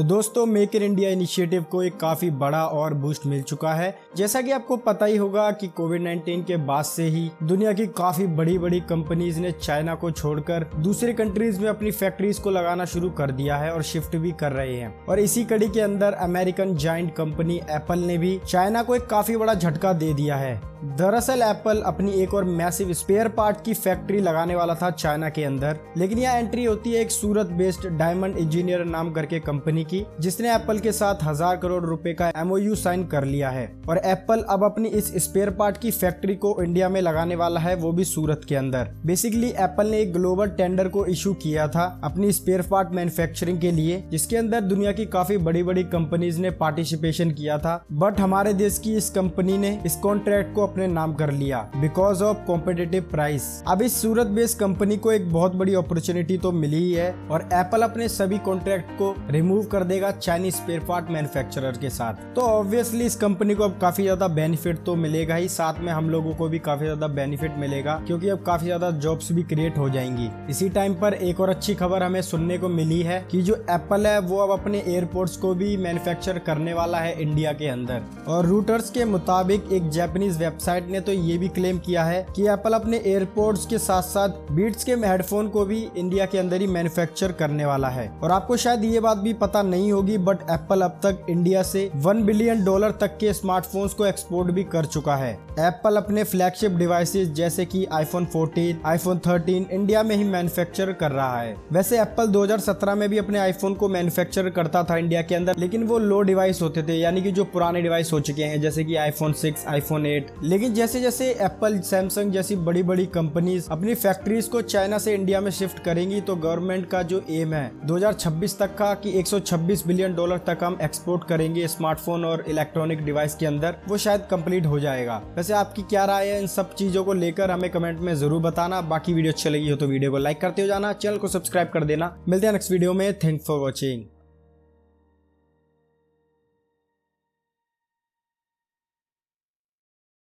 तो दोस्तों make in India initiative को एक काफ़ी बड़ा और बूस्ट मिल चुका है। जैसा कि आपको पता ही होगा कि कोविड 19 के बाद से ही दुनिया की काफ़ी बड़ी बड़ी कंपनीज़ ने चाइना को छोड़कर दूसरे कंट्रीज़ में अपनी फैक्ट्रीज को लगाना शुरू कर दिया है और शिफ्ट भी कर रहे हैं। और इसी कड़ी के अंदर अमेरिकन जाइंट कंपनी एप्पल ने भी चाइना को एक काफ़ी बड़ा झटका दे दिया है। दरअसल एप्पल अपनी एक और मैसिव स्पेयर पार्ट की फैक्ट्री लगाने वाला था चाइना के अंदर, लेकिन यह एंट्री होती है एक सूरत बेस्ड डायमंड इंजीनियर नाम करके कंपनी की जिसने एप्पल के साथ हज़ार करोड़ रुपए का एमओयू साइन कर लिया है और एप्पल अब अपनी इस स्पेयर पार्ट की फैक्ट्री को इंडिया में लगाने वाला है, वो भी सूरत के अंदर। बेसिकली एप्पल ने एक ग्लोबल टेंडर को इशू किया था अपनी स्पेयर पार्ट मैन्युफैक्चरिंग के लिए, जिसके अंदर दुनिया की काफ़ी बड़ी बड़ी कंपनीज़ ने पार्टिसिपेशन किया था। बट हमारे देश की इस कंपनी ने इस कॉन्ट्रैक्ट को अपने नाम कर लिया बिकॉज़ ऑफ़ कॉम्पिटेटिव प्राइस अब इस सूरत बेस्ड कंपनी को एक बहुत बड़ी अपॉर्चुनिटी तो मिली ही है और एप्पल अपने सभी कॉन्ट्रैक्ट को रिमूव कर देगा चाइनीज़ स्पेयर पार्ट मैन्युफैक्चरर के साथ। तो ऑब्वियसली इस कंपनी को अब काफ़ी ज़्यादा बेनिफिट तो मिलेगा ही। साथ में हम लोगों को भी काफ़ी ज़्यादा बेनिफिट मिलेगा, क्योंकि अब काफ़ी ज़्यादा जॉब्स भी क्रिएट हो जाएँगी। इसी टाइम पर एक और अच्छी खबर हमें सुनने को मिली है कि जो एप्पल है, वो अब अपने एयरपोर्ट्स को भी मैन्युफैक्चर करने वाला है इंडिया के अंदर। और रूटर्स के मुताबिक एक जैपनीज वेबसाइट ने तो ये भी क्लेम किया है कि एप्पल अपने एयरपोर्ट्स के साथ साथ बीट्स के हेडफोन को भी इंडिया के अंदर ही मैन्युफैक्चर करने वाला है। और आपको शायद ये बात भी पता नहीं होगी बट एप्पल अब तक इंडिया से वन बिलियन डॉलर तक के स्मार्टफोन्स को एक्सपोर्ट भी कर चुका है। एप्पल अपने फ्लैगशिप डिवाइसेस जैसे कि आईफोन 14, आईफोन 13 इंडिया में ही मैन्युफैक्चर कर रहा है। वैसे एप्पल 2017 में भी अपने आईफोन को मैन्युफैक्चर करता था इंडिया के अंदर लेकिन वो लो डिवाइस होते थे यानी कि जो पुराने डिवाइस हो चुके हैं जैसे कि आईफोन 6, आईफोन 8 लेकिन जैसे जैसे एप्पल सैमसंग जैसी बड़ी बड़ी कंपनीज़ अपनी फैक्ट्रीज को चाइना से इंडिया में शिफ्ट करेंगी तो गवर्नमेंट का जो एम है 2026 तक का कि 126 बिलियन डॉलर तक हम एक्सपोर्ट करेंगे स्मार्टफ़ोन और इलेक्ट्रॉनिक डिवाइस के अंदर, वो शायद कंप्लीट हो जाएगा। वैसे आपकी क्या राय है इन सब चीज़ों को लेकर हमें कमेंट में ज़रूर बताना। बाकी वीडियो अच्छी लगी हो तो वीडियो को लाइक करते हो जाना, चैनल को सब्सक्राइब कर देना। मिलते हैं नेक्स्ट वीडियो में। Thank for watching